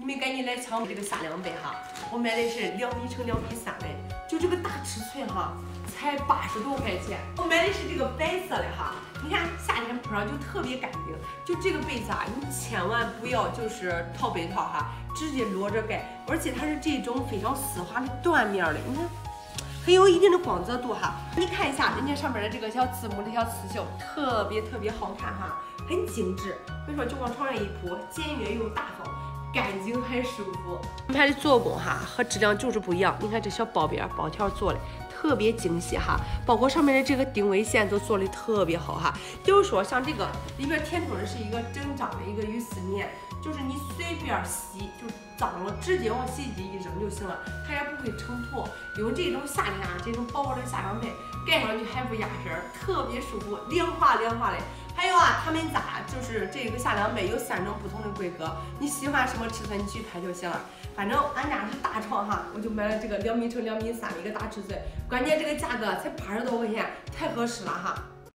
你们赶紧来抢我这个夏凉被哈！我买的是两米乘两米三的，就这个大尺寸哈，才八十多块钱。我买的是这个白色的哈，你看夏天铺上就特别干净。就这个被子啊，你千万不要就是套被套哈，直接裸着盖。而且它是这种非常丝滑的缎面的，你看，很有一定的光泽度哈。你看一下人家上面的这个小字母、的小刺绣，特别特别好看哈，很精致。所以说就往床上一铺，简约又大方。干净还舒服，品牌的做工哈和质量就是不一样。你看这小包边包条做的特别精细哈，包括上面的这个定位线都做的特别好哈。就是说像这个里边填充的是一个整张的一个羽丝棉，就是你随便洗就脏了，直接往洗衣机一扔就行了，它也不会成坨。用这种夏天啊这种薄薄的夏凉被盖上去还不压身，特别舒服，凉滑凉滑的。还有啊，他们家就是这个夏凉被有三种不同的规格，你喜欢什么尺寸你去拍就行了。反正俺家是大床哈，我就买了这个两米乘两米三的一个大尺寸，关键这个价格才八十多块钱，太合适了哈。